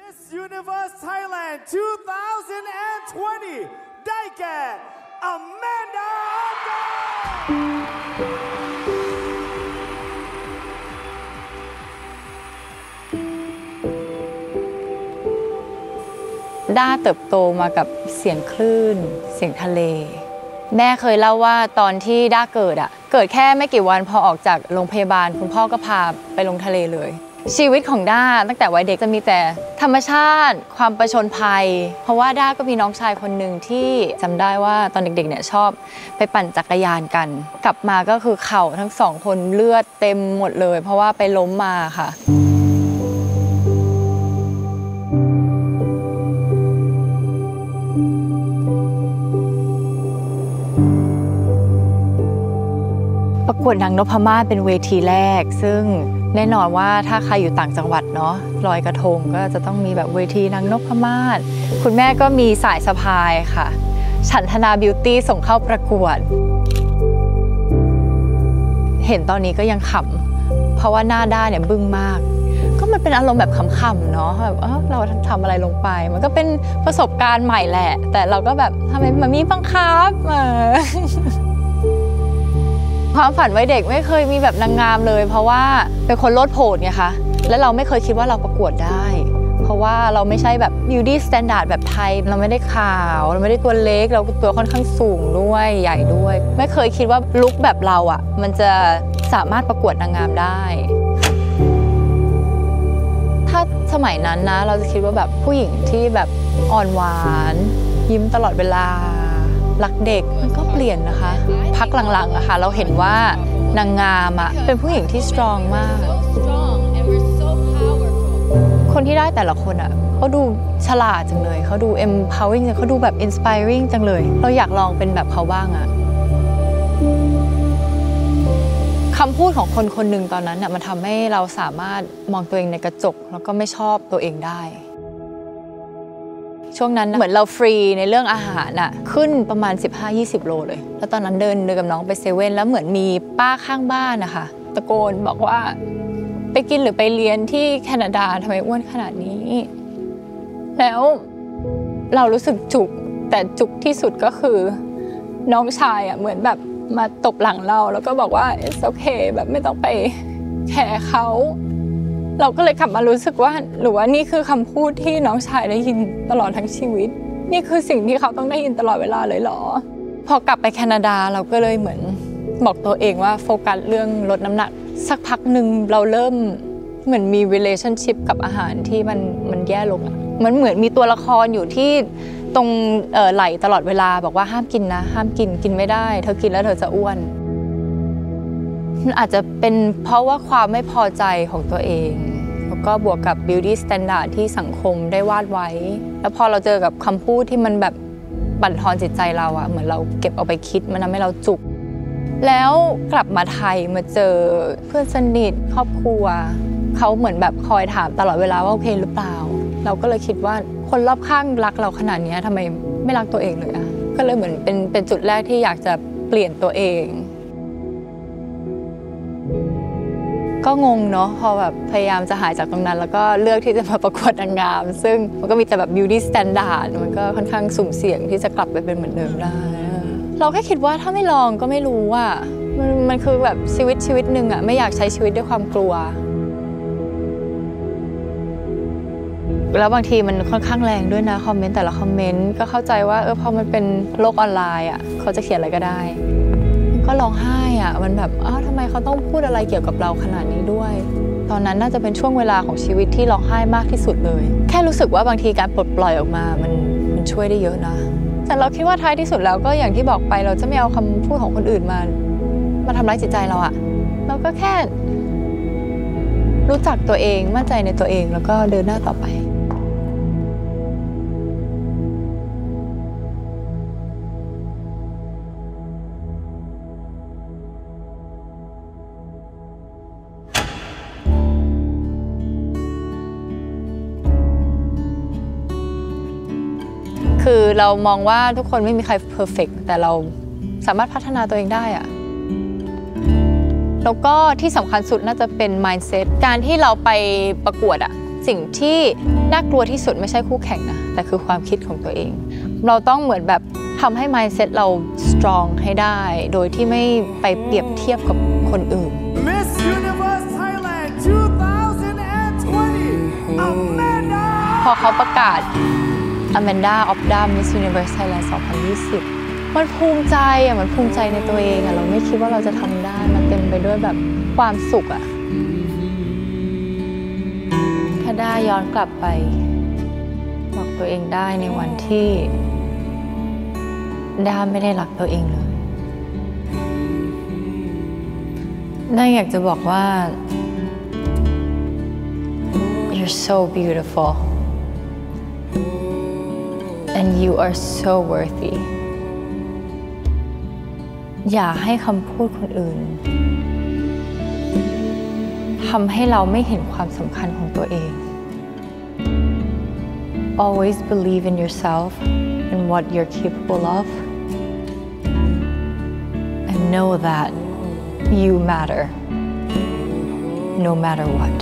Miss Universe Thailand 2020 ได้แก่ Amanda Abdo ด้าเติบโตมากับเสียงคลื่น เสียงทะเล แม่เคยเล่าว่าตอนที่ด้าเกิดอะเกิดแค่ไม่กี่วันพอออกจากโรงพยาบาล คุณพ่อก็พาไปลงทะเลเลย ชีวิตของด้าตั้งแต่วัยเด็กจะมีแต่ธรรมชาติ ความประชนภัย เพราะว่าด้าก็มีน้องชายคนหนึ่งที่จำได้ว่าตอนเด็กๆเนี่ยชอบไปปั่นจักรยานกัน กลับมาก็คือเข่าทั้งสองคนเลือดเต็มหมดเลย เพราะว่าไปล้มมาค่ะ วดนางนพมาศเป็นเวทีแรก ซึ่งแน่นอนว่าถ้าใครอยู่ต่างจังหวัดเนาะลอยกระทงก็จะต้องมีแบบเวทีนางนพมาศคุณแม่ก็มีสายสะพายค่ะ ฉันธนาบิวตี้ส่งเข้าประกวด เห็นตอนนี้ก็ยังขำเพราะว่าหน้าด้าเนี่ยบึ้งมาก ก็มันเป็นอารมณ์แบบขำๆเนาะแบบเออเราทำอะไรลงไป มันก็เป็นประสบการณ์ใหม่แหละ แต่เราก็แบบทำไมมันมีบังคับเออ ความฝันวัยเด็กไม่เคยมีแบบนางงามเลย เพราะว่าเป็นคนโลดโผนไงคะและเราไม่เคยคิดว่าเราประกวดได้ เพราะว่าเราไม่ใช่แบบ beauty standard แบบไทย เราไม่ได้ขาว เราไม่ได้ตัวเล็ก เราตัวค่อนข้างสูงด้วยใหญ่ด้วย ไม่เคยคิดว่าลุคแบบเราอะ่ะ มันจะสามารถประกวดนางงามได้ ถ้าสมัยนั้นนะ เราจะคิดว่าแบบผู้หญิงที่แบบอ่อนหวาน ยิ้มตลอดเวลา รักเด็กมันก็เปลี่ยนนะคะ พักหลังๆอะค่ะ เราเห็นว่านางงามอะเป็นผู้หญิงที่สตรองมาก คนที่ได้แต่ละคนอะเขาดูฉลาดจังเลย เขาดู empowering จังเขาดูแบบ inspiring จังเลย เราอยากลองเป็นแบบเขาบ้างอะคำพูดของคนคนหนึ่งตอนนั้นน่ะมันทำให้เราสามารถมองตัวเองในกระจก แล้วก็ไม่ชอบตัวเองได้ ช่วงนั้นน่ะเหมือนเราฟรีในเรื่องอาหารอะขึ้นประมาณ 15-20 โลเลย แล้วตอนนั้นเดินเดินกับน้องไปเซเว่นแล้วเหมือนมีป้าข้างบ้านนะคะตะโกนบอกว่าไปกินหรือไปเรียนที่แคนาดาทำไมอ้วนขนาดนี้ แล้วเรารู้สึกจุกแต่จุกที่สุดก็คือ น้องชายอะเหมือนแบบมาตบหลังเราแล้วก็บอกว่า it's okay แบบไม่ต้องไปแคร์เขา เราก็เลยกลับมารู้สึกว่า หรือว่านี่คือคำพูดที่น้องชายได้ยินตลอดทั้งชีวิต นี่คือสิ่งที่เขาต้องได้ยินตลอดเวลาเลยเหรอ พอกลับไปแคนาดาเราก็เลยเหมือนบอกตัวเองว่าโฟกัสเรื่องลดน้ำหนัก สักพักหนึ่งเราเริ่มเหมือนมี relationship กับอาหารที่มันมันแย่ลงอะมันเหมือนมีตัวละครอยู่ที่ตรงไหลตลอดเวลาบอกว่าห้ามกินนะ ห้ามกินกินไม่ได้ เธอกินแล้วเธอจะอ้วน มันอาจจะเป็นเพราะว่าความไม่พอใจของตัวเอง แล้วก็บวกกับ beauty standard ที่สังคมได้วาดไว้ แล้วพอเราเจอกับคำพูดที่มันแบบบั่นทอนจิตใจเราอะเหมือนเราเก็บเอาไปคิดมันทำให้เราจุก แล้วกลับมาไทยมาเจอเพื่อนสนิทครอบครัวเขาเหมือนแบบคอยถามตลอดเวลาว่าโอเคหรือเปล่า เราก็เลยคิดว่าคนรอบข้างรักเราขนาดนี้ทำไมไม่รักตัวเองเลยอะก็เลยเหมือนเป็นเป็นจุดแรกที่อยากจะเปลี่ยนตัวเอง ก็งงเนาะพอแบบพยายามจะหายจากตรงนั้น แล้วก็เลือกที่จะมาประกวดนางงาม ซึ่งมันก็มีแต่แบบ beauty standard มันก็ค่อนข้างสุ่มเสี่ยงที่จะกลับไปเป็นเหมือนเดิมได้ เราแค่คิดว่าถ้าไม่ลองก็ไม่รู้ว่ามันมันคือแบบชีวิตชีวิตหนึ่งอะไม่อยากใช้ชีวิตด้วยความกลัว แล้วบางทีมันค่อนข้างแรงด้วยนะ คอมเมนต์แต่ละคอมเมนต์ก็เข้าใจว่าเออพอมันเป็นโลกออนไลน์อะเขาจะเขียนอะไรก็ได้ ก็ร้องไห้อะมันแบบอ้าวทำไมเขาต้องพูดอะไรเกี่ยวกับเราขนาดนี้ด้วย ตอนนั้นน่าจะเป็นช่วงเวลาของชีวิตที่ร้องไห้มากที่สุดเลย แค่รู้สึกว่าบางทีการปลดปล่อยออกมามันมันช่วยได้เยอะนะ แต่เราคิดว่าท้ายที่สุดแล้วก็อย่างที่บอกไปเราจะไม่เอาคำพูดของคนอื่นมามาทำร้ายจิตใจเราอะเราก็แค่ รู้จักตัวเองมั่นใจในตัวเองแล้วก็เดินหน้าต่อไป คือเรามองว่าทุกคนไม่มีใครเพอร์เฟกแต่เราสามารถพัฒนาตัวเองได้อะแล้วก็ที่สำคัญสุดน่าจะเป็น mindset การที่เราไปประกวดอะสิ่งที่น่ากลัวที่สุดไม่ใช่คู่แข่งนะแต่คือความคิดของตัวเอง เราต้องเหมือนแบบทำให้ mindset เรา strong ให้ได้ โดยที่ไม่ไปเปรียบเทียบกับคนอื่น Miss Universe Thailand 2020, Amanda. พอเขาประกาศ Amanda of d a Miss Universe Thailand 2020 มันภูมิใจอะมันภูมิใจในตัวเองอะเราไม่คิดว่าเราจะทำได้ มันเต็มไปด้วยแบบความสุขอะถ้าได้ย้อนกลับไป บอกตัวเองได้ในวันที่ด้าไม่ได้รักตัวเองเลยด้าอยากจะบอกว่า You're so beautiful. And you are so worthy. อย่าให้คำพูดคนอื่นทำให้เราไม่เห็นความสำคัญของตัวเอง Always believe in yourself and what you're capable of. And know that you matter no matter what.